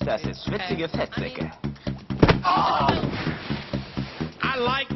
Das ist schwitzige Fettsäcke. I like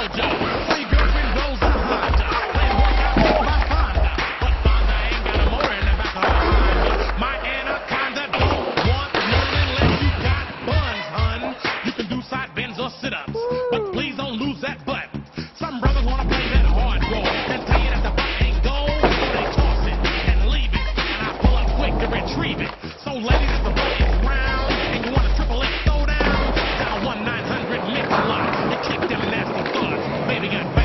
apologize. Saving it.